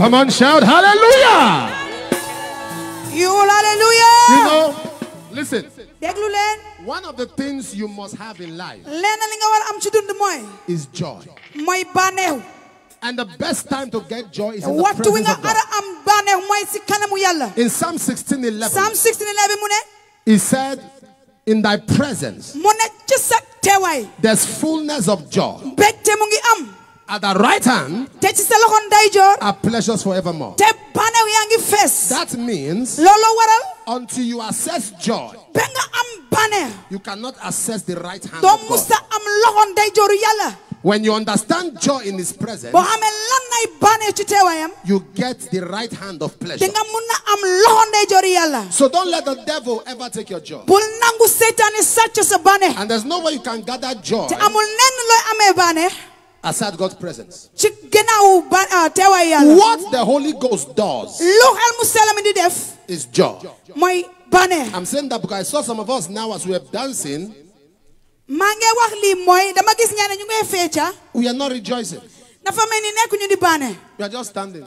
Come on, shout hallelujah. You hallelujah. You know, listen. One of the things you must have in life lenn li nga war a am ci dund mooy is joy. And the best time to get joy is in the presence of God. In Psalm 16 11, Psalm 16 11 he said, In thy presence, there's fullness of joy. At the right hand are pleasures forevermore. That means until you assess joy, you cannot assess the right hand of God. When you understand joy in His presence, you get the right hand of pleasure. So don't let the devil ever take your joy. And there's no way you can gather joy aside God's presence. What the Holy Ghost does is joy. I'm saying that because I saw some of us now as we're dancing. We are not rejoicing. We are just standing.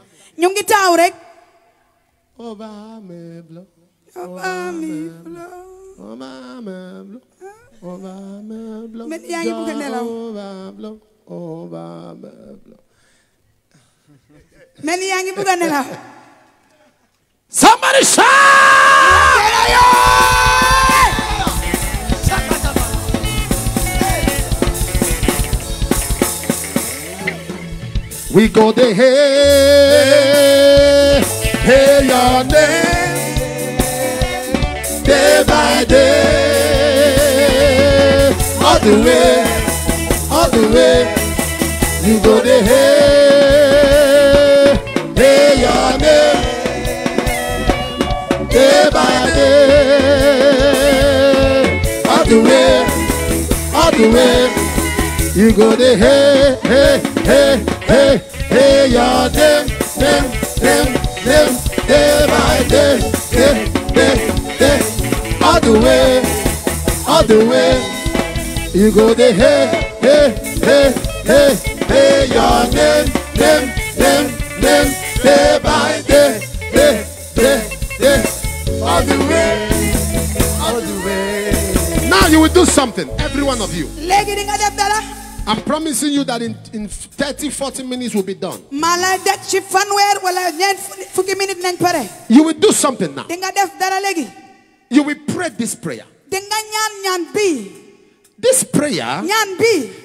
Obama blow. Obama blow. Somebody shout! We go the hey, hey your name, day by day, all the way, all the way. You go the hey, hey your name, day by day, all the way, all the way. You go the hey, hey, hey, hey, hey, your name, name, name, name, day by day, day, day, day, all the way, all the way. You go the hey, hey, hey, hey, hey, your name, name, name, name, day by day, day, day, day, all the way, all the way. Now you will do something, every one of you. I'm promising you that in, in 30, 40 minutes will be done. You will do something now. You will pray this prayer. This prayer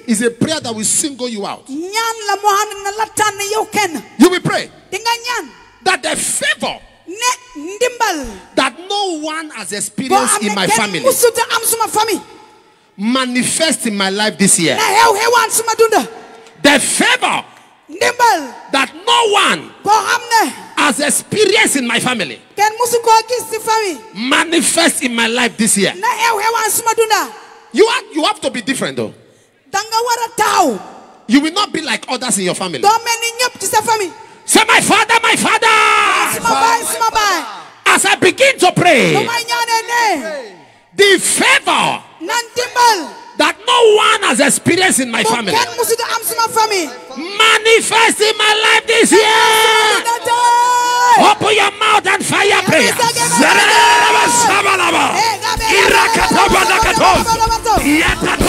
is a prayer that will single you out. You will pray that the favor that no one has experienced in my family manifest in my life this year. The favor that no one has experienced in my family manifest in my life this year. You have, you have to be different though. You will not be like others in your family. Say, my father, my father. My father. As I begin to pray, the favor that no one has experienced in my family. Manifest in my life this year. Open your mouth and fire prayer. Yeah,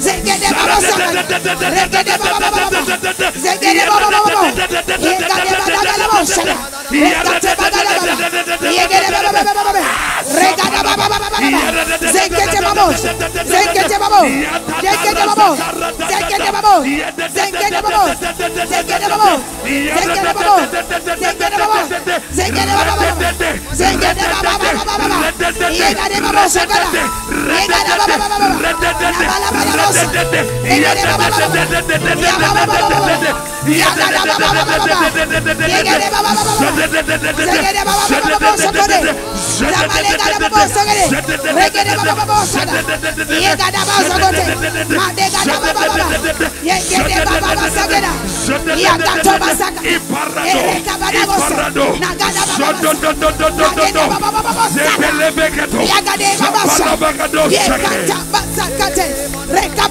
Zegere baba baba baba. Zegere baba baba baba. Zenkete babos. Zenkete babos. Zenkete babos. Zenkete babos. Zenkete babos. Zenkete babos. Zenkete babos. Zenkete babos. Zenkete babos. Zenkete babos. Yegane babos sakala. Yegane babos. Nabala babos. Yegane babos. Yegane babos. Iparado,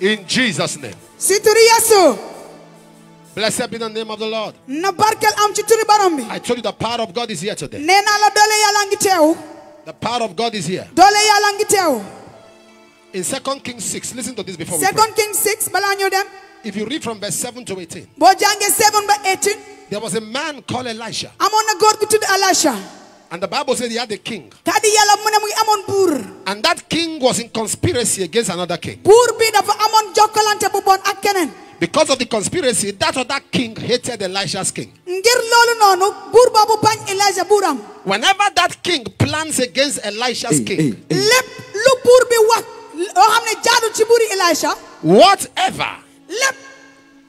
In Jesus' name. Blessed be the name of the Lord. Na barkel am ci turi borom bi. I told you the power of God is here today. Nee naa la doole yàlla ngi teew. The power of God is here. In 2 Kings 6, listen to this before we 2. Kings 6. If you read from verse 7 to 18. 7 18. There was a man called Elisha. I'm on Elisha. And the Bible said he had a king. And that king was in conspiracy against another king. Because of the conspiracy, that other king hated Elisha's king. Whenever that king plans against Elisha's king. Oh, loo xam ne jaadu ci buuri Elisha. whatever, lépp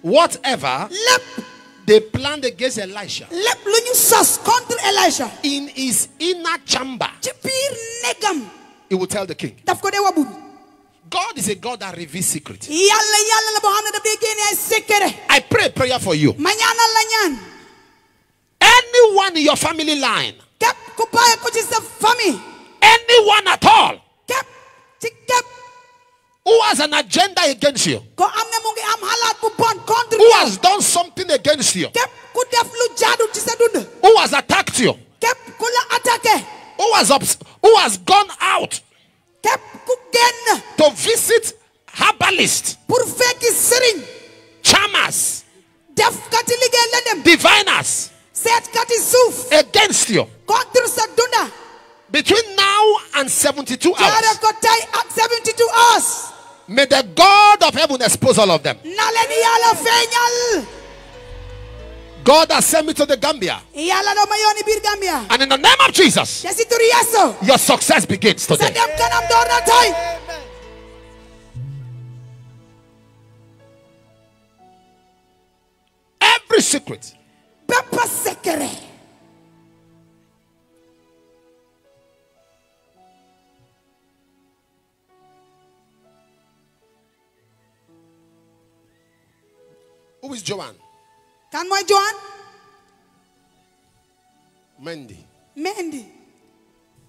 whatever lépp they planned against Elisha lépp lu ñu sos contre Elisha. in his inner chamber, ci biir negam he will tell the king. daf ko dee wa. God is a God that reveals secrets. yàlla yàlla la boo xam ne daf dee génne ay secret. I pray a prayer for you. ma ñaanal la ñaan. Anyone in your family line, képp ku bàyyi ko ci sa famille. anyone at all képp ci képp who has an agenda against you, who has done something against you, who has attacked you, who has, ups- who has gone out to visit herbalists, charmers, diviners against you? Between now and 72 hours. 72 hours. May the God of heaven expose all of them. God has sent me to the Gambia. And in the name of Jesus, your success begins today. Every secret. Who is Joanne? kan mooy Joan. Mendy. Mendy.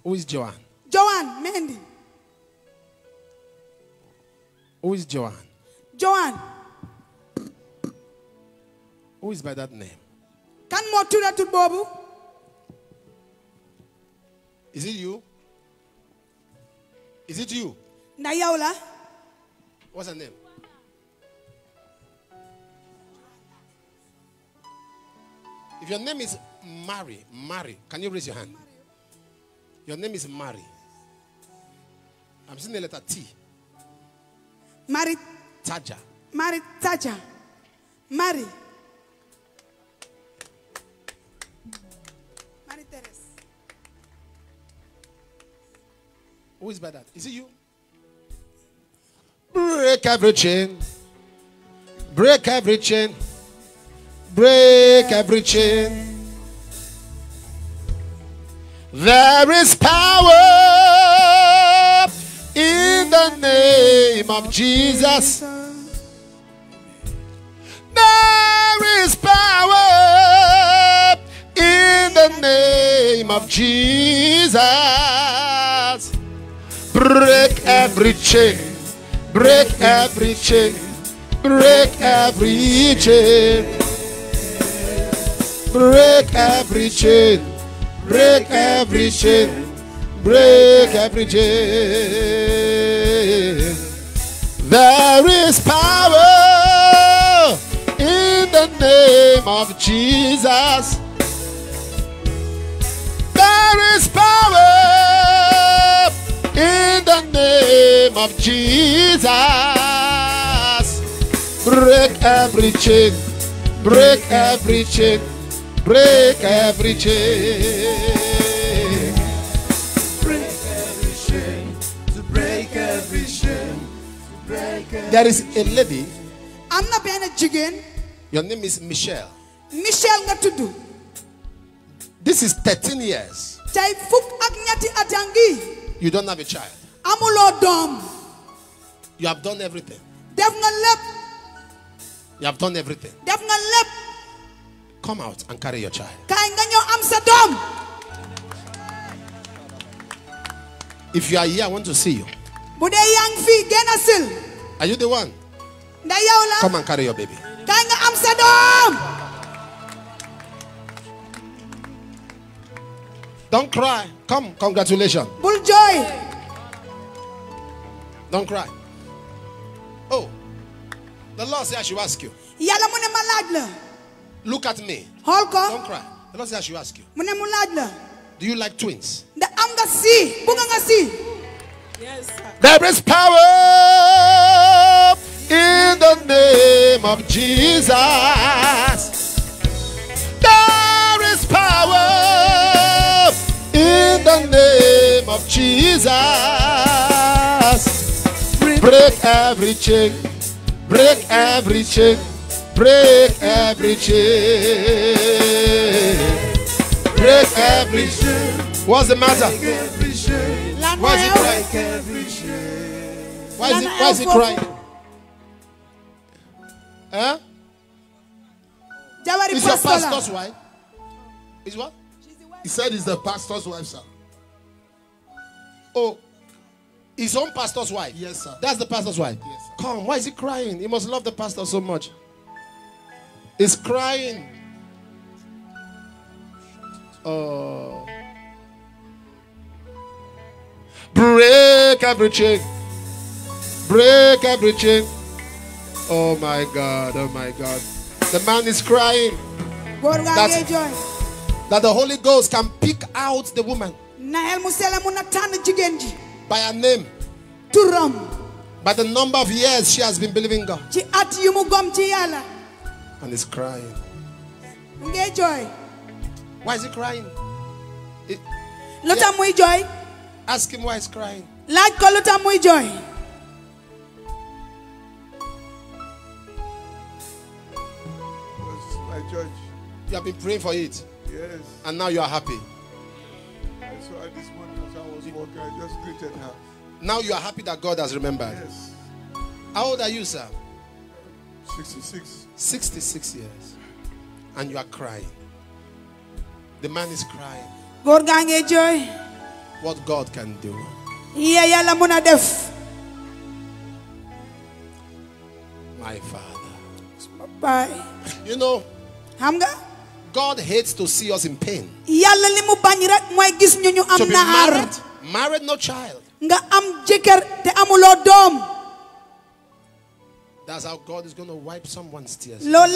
Who is Joanne? Joan Mendy. Who is Joanne? Joan. Who is by that name? kan moo tudda tur boobu. Is it you? Is it you? ndax yow la. What's her name? If your name is Mary, Mary, can you raise your hand? Your name is Mary. I'm seeing the letter T. Mary. Taja. Mary Taja. Mary. Mary Teres. Who is by that? Is it you? Break every chain. Break every chain. Break every chain. There is power in the name of Jesus. There is power in the name of Jesus. Break every chain, break every chain, break every chain, break every chain, break every chain, break every chain. There is power in the name of Jesus. There is power in the name of Jesus. Break every chain, break every chain, break every chain. Break every chain. To break every chain. To break every There is a lady, am na benn jigéen your name is Michelle. Michelle nga tudd This is 13 years. tey fukk ak ñetti a ngi You don't have a child. amuloo doom You have done everything. def nga lépp You have done everything. Def nga lépp Come out and carry your child. kaay nga ñëw am sa doom If you are here, I want to see you. bu dee yaa ngi fii génn sil Are you the one? Come and carry your baby. kaay nga am sa doom Don't cry. Come, congratulations. bul jooy Don't cry. Oh, the Lord said I should ask you. Look at me. xool Don't cry. The Lord said I should ask you. mu ne mu laaj Do you like twins? ndax am nga si bugg nga si There is power in the name of Jesus. There is power in the name of Jesus. Break every chain, break every chain, break every chain, break every chain. What's the matter? every chain. lan Why is he crying? Break every chain. Why is he, why is he crying? Huh? jabari Is your pastor's wife? Is what? He said he's the pastor's wife, sir. Oh, his own pastor's wife. Yes, sir. That's the pastor's wife. Yes, sir. Come, why is he crying? He must love the pastor so much. He's crying. Oh. Break every chain. Break every chain. Oh my God. Oh my God. The man is crying góor ngaa That's- ngee jooy that the Holy Ghost can pick out the woman na xel mu sell mun a tànn jigéen ji by her name, turam by the number of years she has been believing God. And is crying. mu ngee jooy Why is he crying? It- lu tax muy jooy ask him why he's crying. laaj ko lu tax muy my church. You have been praying for it, Yes. and now you are happy. I saw her this morning as I was walking. I just greeted her. Now you are happy that God has remembered. Yes. How old are you, sir? 66. 66 years. And you are crying. The man is crying. góor gaa ngee What God can do. yee yàlla mun a My Father. baay You know, xam God hates to see us in pain. yàlla li mu bañ rek mooy gis ñu ñu To be married, married, no child. That's how God is going to wipe someone's tears. What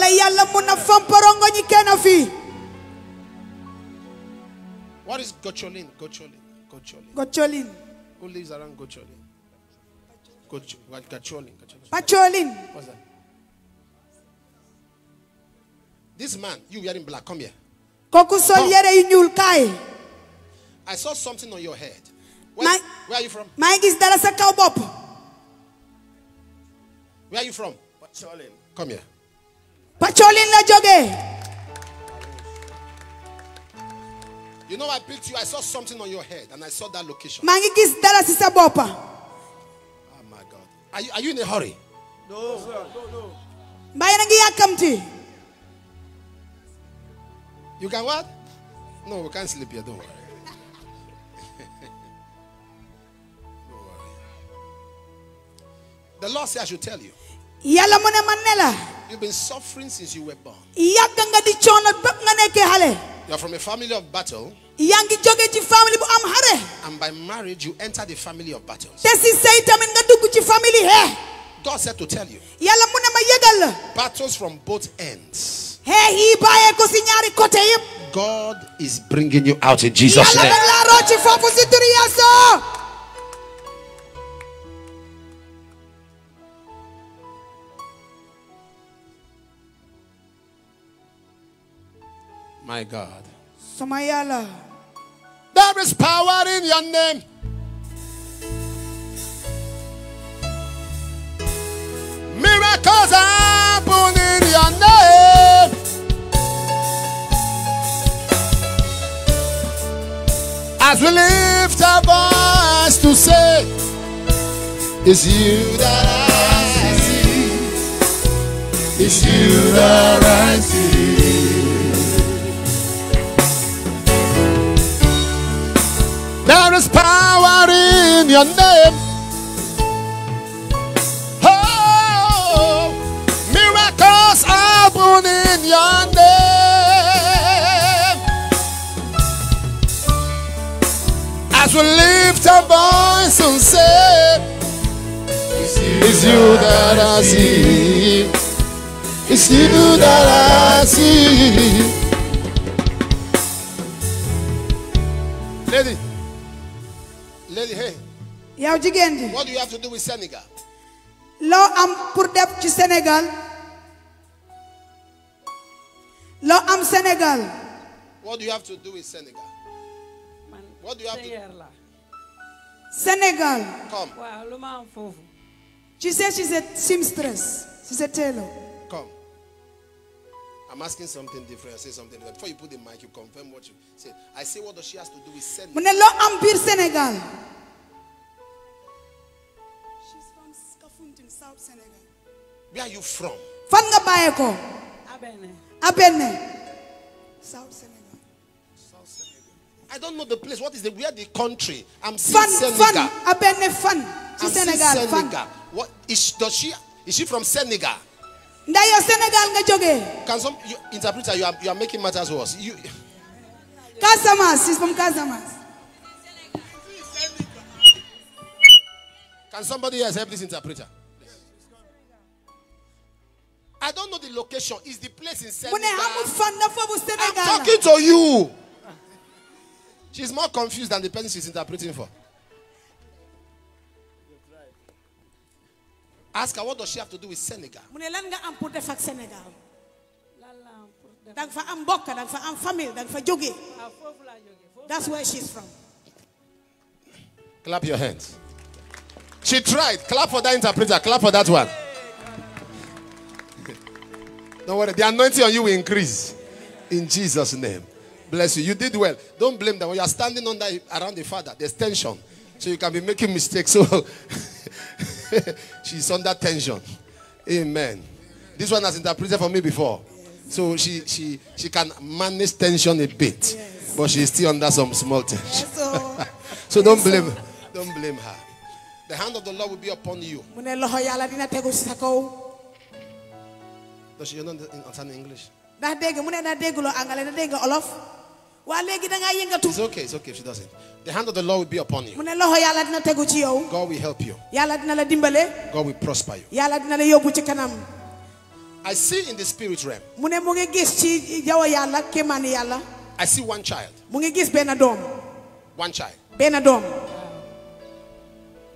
is Gocholin? Gocholin. Gocholin. Gocholin. Who lives around Gocholin? Gocholin. Gocholin. Gocholin. What's that? This man, you wearing black, come here. Kooku. I saw something on your head. Where, where are you from? maa is gis dara sa kaw. Where are you from? Pacholin. Come here. Pacolin la jógee You know, I picked you. I saw something on your head, and I saw that location. maa ngi gis dara si sa Oh my God. Are you, are you in a hurry? No, sir. No, no. mbaa yéen a You can what? No, we can't sleep here. Don't worry. don't worry. The Lord said I should tell you. Yàlla mu ne ma ne la You've been suffering since you were born. yàgg nga di coono bépp nga nekkee xale You're from a family of battle, yaa ngi jóge ci famille bu am xare and by marriage, you enter the family of battles. te si sëy tamit nga dugg ci famille xee God said to tell you yàlla mu ne ma yëgal la battles from both ends. xee yi bàyyee ko si ñaari côté yëpp God is bringing you out in Jesus' name. My God. sama yàlla There is power in your name. Miracles happen in your name. As we lift our voice to say, It's you that I see. It's you that I see. There is power in your name. Oh, miracles happen in your name. As we lift our voice and say, It's you that I see. It's you that I see. Lady, hey, yow jigéen ji what do you have to do with Senegal? loo am pour def ci Sénégal loo am Sénégal What do you have to do with Senegal? What do you have to Séeréer la Sénégal come? waaw lu ma am foofu tu sais si c'est seamstress si c'est tailor Come. I'm asking something different. I say something different. Before you put the mic, you confirm what you say. I say, what does she has to do with mu Senegal? ne loo am biir Sénégal South Sénégal Where are you from? fan nga bàyyee ko abene Abene South Sénégal I don't know the place. What is the where the country? I'm fan seeing fan Senegal. Abene fan I'm seeing Sénégal fan Senegal. What is does she? Is she from Senegal? ndax yow Sénégal nga jógee Can some you, interpreter? You are you are making matters worse. You Casamance she's from Casamance can somebody else help this interpreter? The location. Is the place in mu ne xamul Senegal? fan na foofu I'm talking to you. She's more confused than the person she's interpreting for. Ask her what does she have to do with Senegal? mu ne lan nga am pour def Sénégal lan la am pour def da nga fa am mbokk da nga fa am famille da nga fa jógee foofu laa jógee foofu that's where she's from Clap your hands. She tried. Clap for that interpreter. Clap for that one. Don't worry. The anointing on you will increase. In Jesus' name. Bless you. You did well. Don't blame them. When you are standing under around the father, there's tension. So you can be making mistakes. So she's under tension. Amen. This one has interpreted for me before. So she she she can manage tension a bit. But she's still under some small tension. so So don't blame, don't blame her. The hand of the Lord will be upon you. She not understand English? ndax dégg mu ne na dégguloo angale na dégg olof waa léegi da ngaa yëngatu It's okay, it's okay if she doesn't. The hand of the Lord will be upon mu you. ne loxo yàlla dina tegu ci yow God will help you. yàlla dina la dimbale God will prosper you. yàlla dina la yóbbu ci kanam I see in the spirit realm, mu ne mu ngi gis ci jaww yàlla kéemaani yàlla I see one child. mu ngi gis benn doom One child. benn doom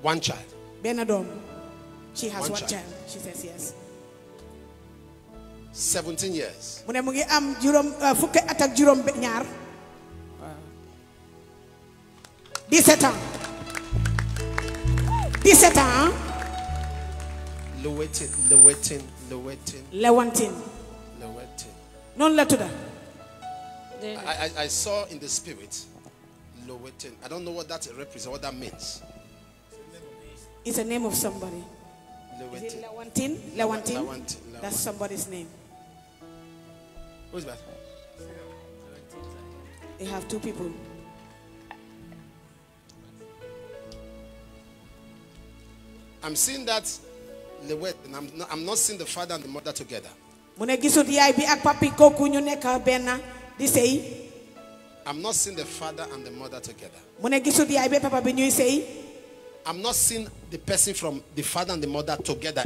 One child. benn doom she has One child she says yes 17 years. mu ne mu ngi am juróom uh, fukki at ak juróom ñaar. 17 ans. 17 ans Lowetin, Lowetin, Lowetin, Lewantin Lowetin. noonu la tudda. I, I, I saw in the spirit Lowetin. I don't know what that represents, what that means. it's a name of somebody. Lewantin? Lewantin Lewantin, that's somebody's name Who's that? they have two people I'm seeing that Lowetin. I'm not, I'm not seeing the father and the mother together. mu ne gisut yaay bi ak papi kooku ñu nekk benn di sëy I'm not seeing the father and the mother together. mu ne gisut yaay bi papa bi ñuy sëy I'm not seeing the person from the father and the mother together.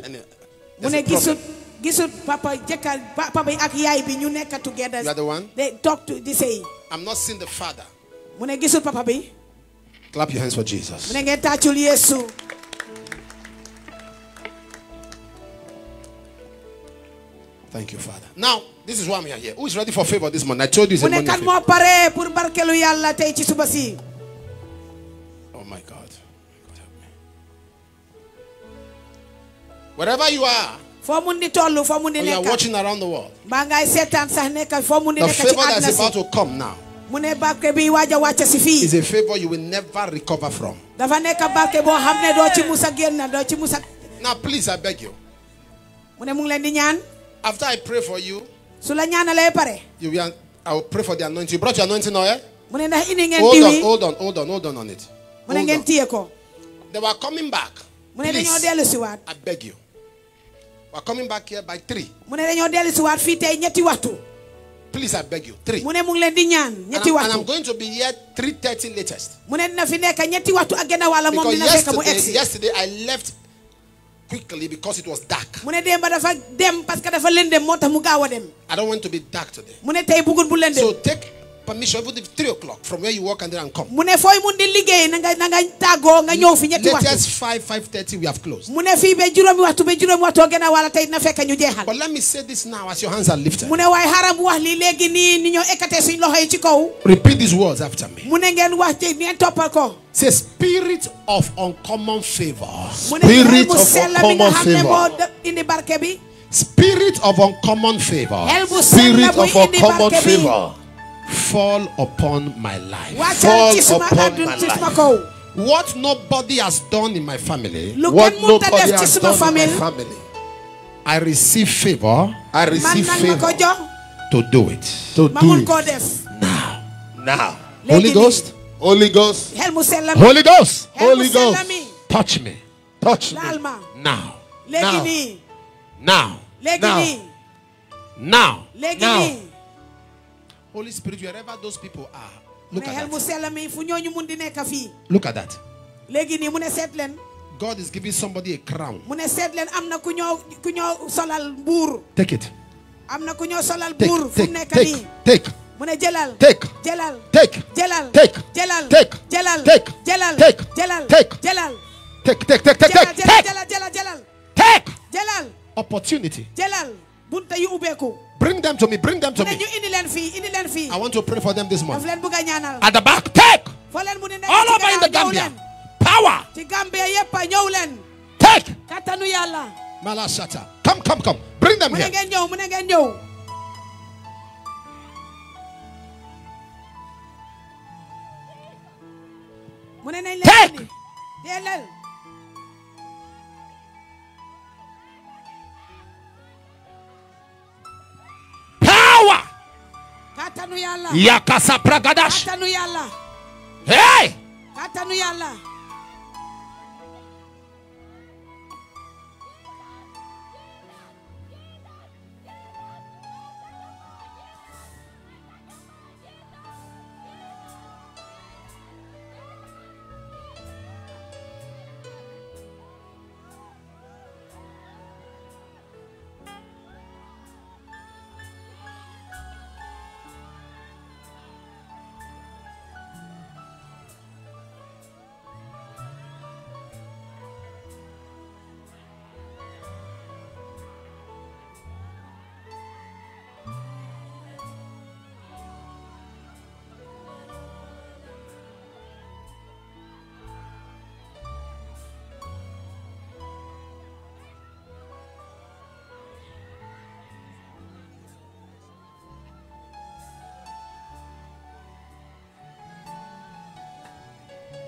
There's a problem. Gisut papa jëkkër papa bi ak yaay bi ñu nekk together You are the one? they talk to di sëy I'm not seeing the father. mu ne gisut papa bi Clap your hands for Jesus. mu ne ngeen tàccul Yeesu Thank you, Father. Now, this is why I'm here. Who is ready for favor this morning? I told you it's mu a ne morning. favor. moo pare pour barkelu yàlla tey ci suba si Oh my God. God help me. Wherever you are, you are watching around the world. The favor that's about to come now is a favor you will never recover from. Now, please, I beg you. After I pray for you, you will, I will pray for the anointing. You brought your anointing oil? Hold on, hold on, hold on, hold on on it. Hold on. They were coming back. Please, I beg you. We're coming back here by three. mu ne dañoo dellu si waat fii tey ñetti waxtu Please, I beg you. Three. mu ne mu ngi leen di ñaan And ñetti I'm, and I'm going to be here 3.30 latest. mu ne dina fi nekk ñetti waxtu ak genn wàlla moom Because dina fekk mu yesterday, egsi yesterday I left quickly because it was dark. mu ne démb dafa dem parce que dafa lëndëm moo tax mu gaaw a dem I don't want to be dark today. mu ne tey bëggul bu So take permission, even if 3 o'clock from where you work and then and come. mu ne fooy mun di liggéey na nga na nga tàggoo nga ñëw fi ñetti waxtu Latest 5, 5.30 we have closed. mu ne fii ba juróomi waxtu ba juróomi waxtu genn wàlla tey dina fekk ñu jeexal But let me say this now as your hands are lifted. mu ne waaye xaram bu wax lii léegi nii ni ñoo ekkatee suñ loxo yi ci kaw Repeat these words after me. mu ne ngeen wax ci ngeen toppal ko Say spirit of uncommon favor. mu ne xel Spirit of sell mi nga uncommon favor. moo de- indi barke Spirit of uncommon favor. xel bu sell Spirit of uncommon favor fall upon my life. Fall upon my life. What nobody has done in my family, what nobody has done in my family, I receive favor. I receive favor to do it. To do it. Now. Now. Holy Ghost. Holy Ghost. Holy Ghost. Holy Ghost. Touch me. Touch me. Now. Now. Now. Now. Now. Now. Holy Spirit, wherever those people are. Look at that. Look at that. God is giving somebody a crown. Take it. Take, take, take, take. mu ne jëlal teg jëlal teg jëlal teg jëlal teg jëlal teg jëlal teg jëlal teg jëlal teg teg teg teg jëlal jëlal jëlal jëlal opportunity jëlal bunte yu ubbeeku Bring them to me. Bring them to me. I want to pray for them this morning. At the back, take. All over in the Gambia. Power. Take. Malashata. Come, come, come. Bring them here. Take. Kattanu yàlla Yakasa pragadash. kattanu yàlla Hey. yàlla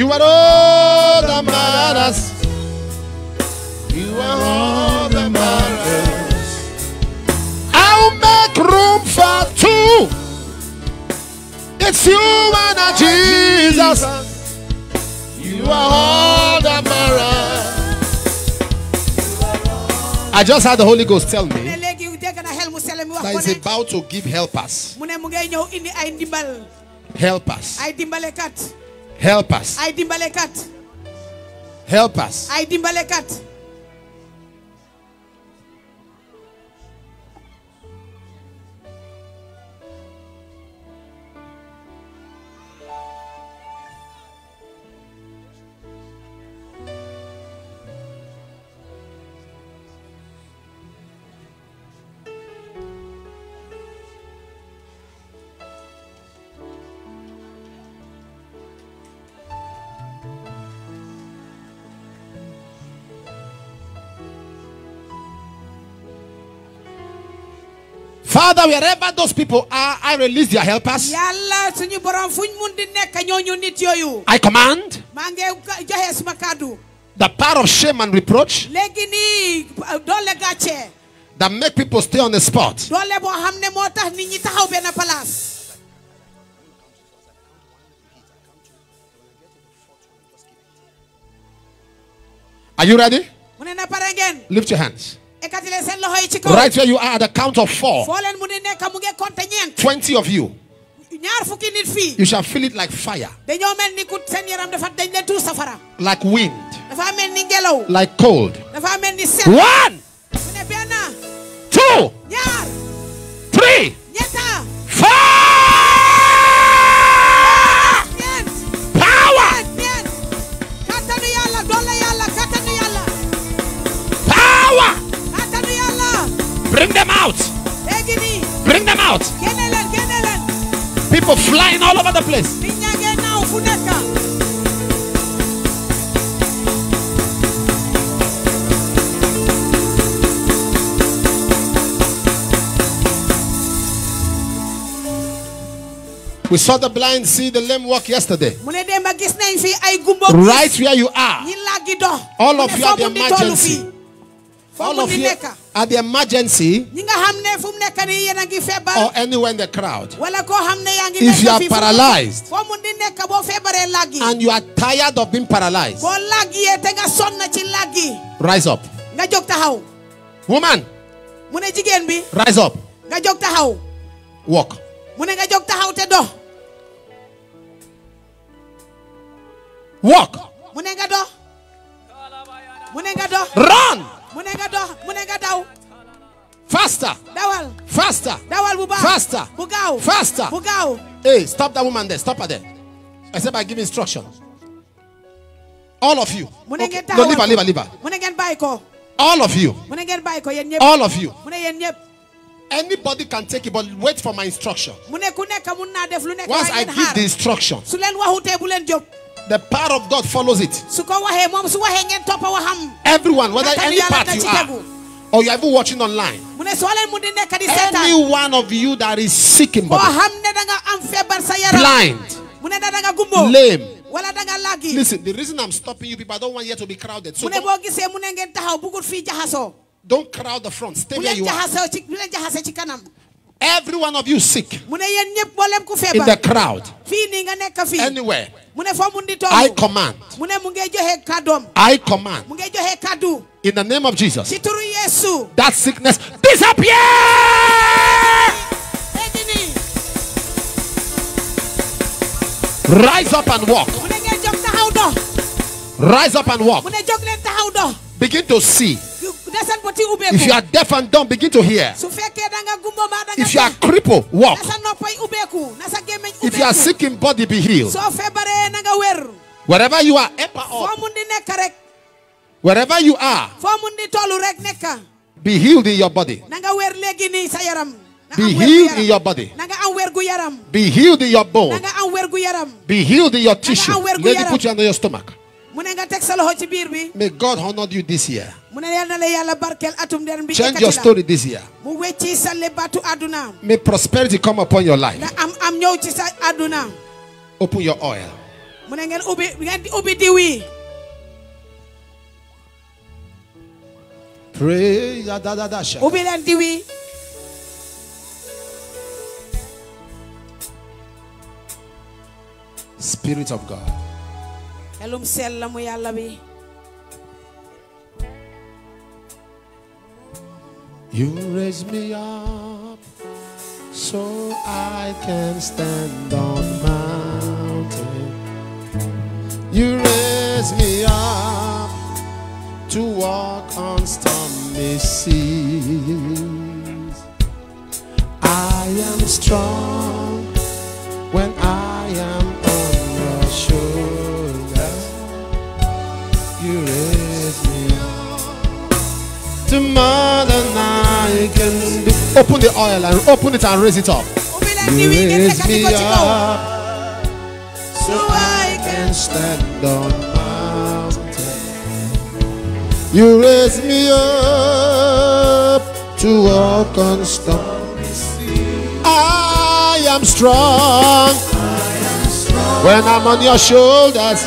You are all that matters. You are all that matters. I'll make room for two. It's you and a Jesus. You are all that matters. I just had the Holy Ghost tell me léegi dégg na xel mu sell mi wax that he's about to give helpers. mu ne mu ngay ñëw indi ay ndimbal Helpers. Ay us. Helpers. ay Father, wherever those people are, I release their helpers. yàlla suñu borom fuñ mun di nekk ñooñu nit yooyu I command maa ngi ka- joxe suma kàddu the power of shame and reproach léegi nii uh, doole gàcce that make people stay on the spot. doole boo xam ne moo tax nit ñi taxaw benn place Are you ready? mu ne na pare ngeen Lift your hands. Ekkati leen seen loxo yi ci kaw Right where you are at the count of four. foo leen mu di nekk mu ngi compter ñeent 20 of you. ñaar fukki nit fii You shall feel it like fire, dañoo mel ni ku seen yaram dafa dañ leen tuur safara. Like wind, dafa mel ni like cold. dafa mel ni set One, mu ne benn two, three, four. Them out. génne leen génne leen People flying all over the place. nit ñaa ngee naaw fu nekk We saw the blind see the lame walk yesterday. mu ne démb gis nañ fi ay gumbo Right where you are. ñi laggi dox All of you are the mun di tollu emergency. All of you at the emergency ñi nga xam ne fu mu nekk nii yéen a ngi feebar or anywhere in the crowd. wala koo xam ne yaa ngi If you are fii fu mu- paralyzed foo mun di nekk boo feebaree laggi and you are tired of being paralyzed, boo laggiyee te nga sonn ci laggi rise up. nga jóg taxaw Woman, mu ne jigéen bi rise up. Walk. mu ne nga jóg taxaw te dox Walk. Run. mu ne nga dox mu ne nga daw Faster. Faster. dawal bu baax Faster. Faster. Hey, stop that woman there. Stop her there. Except I give instructions. All of you. Okay. No, leave her, leave her, leave her. mu ne ngeen bàyyi ko All of you. mu ne ngeen bàyyi ko yéen ñëpp All of you. mu ne yéen ñëpp Anybody can take it, but wait for my instruction. mu ne ku nekk mun naa def lu nekk Once I give the instruction, su leen waxutee bu leen jóg the power of God follows it. su ko waxee moom su waxee ngeen toppa waxam Everyone, whether any part you are, or you're even watching online, mu ne soo leen mun di nekk di any one of you that is sick in body, xam ne da nga am feebar sa yaram blind, mu ne da nga gumbo lame. wala da nga laggi Listen, the reason I'm stopping you people, I don't want here to be crowded. So don't, boo gisee mu ne ngeen taxaw bugut fii jaxasoo don't crowd the front. Stay where you are. Jaxasoo ci bu leen jaxase ci kanam Every one of you sick. Mu ne yéen ñëpp mboolem ku in the crowd, fii nii nga nekk fii anywhere. mu ne foo mun di toll I command. mu ne mu ngi joxe kàddoom I command. Mu ngi joxe kàddu in the name of Jesus. Ci turu Yeesu that sickness disappear. Rise up and walk. mu ne ngeen jóg taxaw dox Rise up and walk. mu ne jóg leen taxaw dox Begin to see. If you are deaf and dumb, begin to hear. su fekkee da nga gumbo maa da nga If you are crippled, walk. na sa noppay ubbeeku na sa gémmiñ If you you are sick in body, be healed. soo feebaree na Wherever you are, ever foo up. mun di nekk rek wherever you are, foo mun di tollu rek nekk be healed in your body. na nga wér léegi nii sa yaram na Be am wér gu healed in your body. na nga am wér gu yaram Be healed in your bone. nga am wér gu yaram Be healed in your tissue. Lady, put your hand on your stomach. Mu ne nga teg sa loxo ci biir bi May God honor you this year. mu ne yal na la yàlla barkeel atum den bi Change your story this year. mu wecci sa lebatu àdduna May prosperity come upon your life. na am am ñëw ci sa àdduna Open your oil. mu ne ngeen ubbi ngeen di ubbi diw yi Pray. ya da da da sha. ubbi leen diw yi Spirit of God. Xelum yàlla bi You raise me up so I can stand on mountain. You raise me up to walk on stormy seas. I am strong more than I can do. Open the oil and open it and raise it up. You diw yi ngeen raise me ko ci kaw up so I can stand on mountain. You raise me up to walk on stormy sea. I am strong when I'm on your shoulders.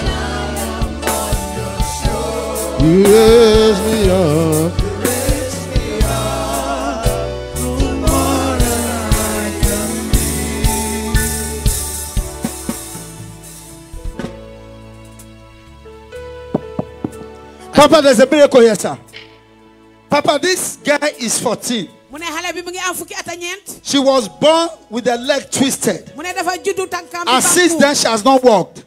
You raise me up. Papa, there's a miracle here, sir. Papa, this girl is 14. mu ne xale bi mu ngi am fukki at ak ñeent She was born with her leg twisted. mu ne dafa juddu tànkam bi And since then, she has not walked.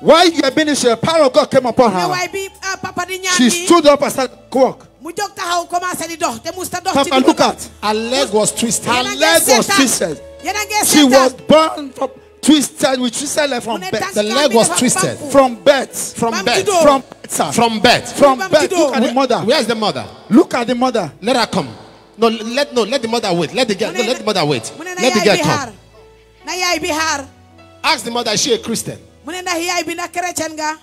While you have been in the power of God came upon her. waaye bi uh, papa di ñaan She stood up and started to walk. mu jóg taxaw commencé di dox te musuta dox ci Papa, look at. Her leg was twisted. Her Yéen a ngi leg was twisted. yéen a ngi She was born from twisted with twisted leg from ne birth. The leg was twisted. From birth. From Bam birth. From birth. From birth. From birth. Look at the mother. Where's the mother? Look at the mother. Let her come. No, let no, let the mother wait. Let the girl, Mu no, ne let the mother wait. mu ne na Let the yaay girl bi xaar come. na yaay bi xaar Ask the mother, is she a Christian? mu ne ndax yaay bi ndax chrétien nga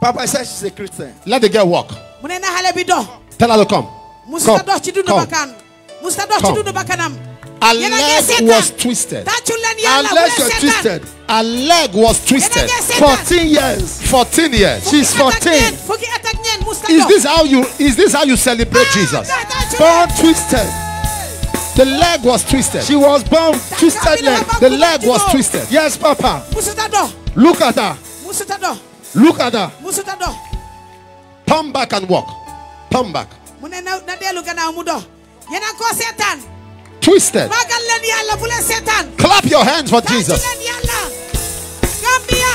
Papa said she's a Christian. Let the girl walk. mu ne na xale bi dox Tell her to come. musuta dox ci dundu come. bakkan musuta dox ci Come. A leg was twisted. tàccu leen yàlla bu Unless you're twisted. A leg was twisted. 14 years. 14 years. She's Fukki at ak 14. ñeent, fukki at ak ñeent musuta Is this how you is this how you celebrate Jesus? Ah, Born twisted. The leg was twisted. She was born twisted leg. The leg was twisted. Yes, Papa. Look at her. Look at her. Turn back and walk. Turn back. Mu ne na na dellu gannaaw mu dox yéen a ko seetaan Twisted. magal leen yàlla bu leen seetaan Clap your hands for Jesus. leen yàlla Gambia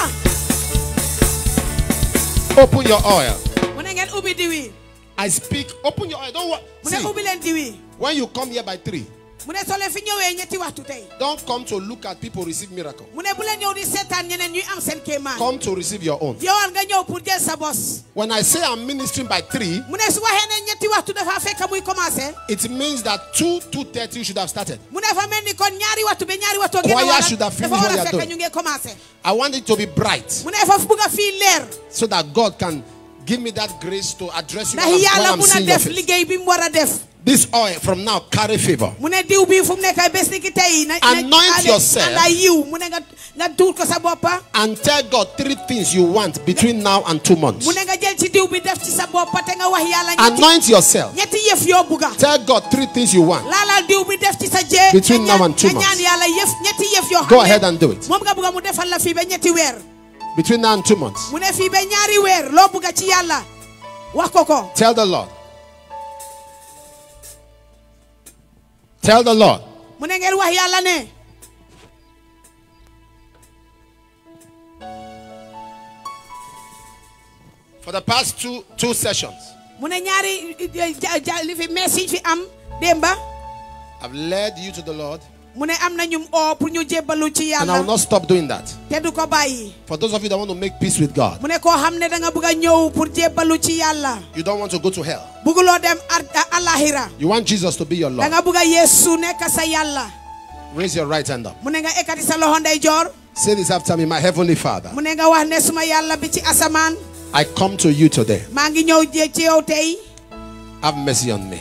Open your oil. mu ne ngeen ubbi diw yi I speak. Open your oil. Don't wa- see. ubbi leen diw yi When you come here by three, mu ne soo leen fi ñëwee ñetti waxtu tey don't come to look at people receive miracle. mu ne bu leen ñëw di seetaan ñeneen ñuy am seen kéemaan Come to receive your own. yowal nga ñëw pour jël sa bos. When I say I'm ministering by three, mu ne su waxee ne ñetti waxtu dafa fekk muy commencé it means that two two thirty should have started. mu ne fa mel ni kon ñaari waxtu ba ñaari waxtu gën a Choir should have finished what they are fekk ñu ngi commencé I want it to be bright. Mu ne foofu bugg a fii leer. So that God can give me that grace to address you when I'm, seeing your face. Liggéey bi mu war a def This oil from now carry favor. mu ne diw bi fu mu nekk bés ni ki tey na Anoint yourself. la yiw mu ne nga nga tuur ko sa boppa And tell God three things you want between now and two months. mu ne nga jël ci diw bi def ci sa boppa te nga wax yàlla ñetti Anoint yourself. ñetti yëf yoo bugga Tell God three things you want. laalal diw bi def ci sa jee Between now and two months. yàlla yëf ñetti yëf yoo Go ahead and do it. moom nga bugga mu defal la fii ba ñetti weer Between now and two months. mu ne fii Tell the Lord. mu ne ngeen wax yàlla ne For the past two two sessions, mu ne ñaari ja- ja- li fi mees yi fi am démba I've led you to the Lord, mu ne am na ñum oo pour ñu and I will not stop doing that. te du ko bàyyi For those of you that want to make peace with God, mu ne koo xam ne da nga bëgg a ñëw pour jébbalu ci yàlla you don't want to go to hell. bëgguloo dem ar- allahira You want Jesus to be your Lord. nga bëgg a yeesu nekk sa Raise your right hand up. mu ne nga ekkati sa loxo Say this after me, my heavenly Father. mu ne nga wax ne suma yàlla bi I come to you today. maa ngi ñëw jé ci yow tey Have mercy on me.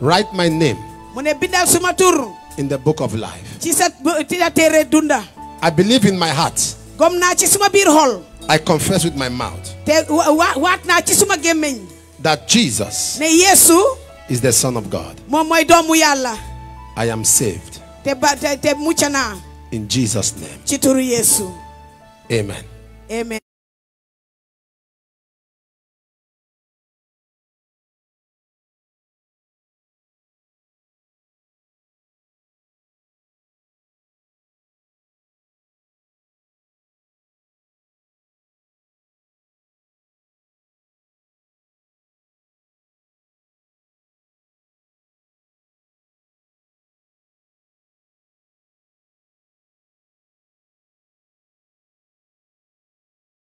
Write my name mu ne bindal suma tur in the book of life. ci sa ci sa téere dunda I believe in my heart. gom naa ci suma biir xol I confess with my mouth that Jesus is the Son of God. moom mooy doomu yàlla I am saved te ba te te mucc naa in Jesus' name. ci turu yeesu Amen. amen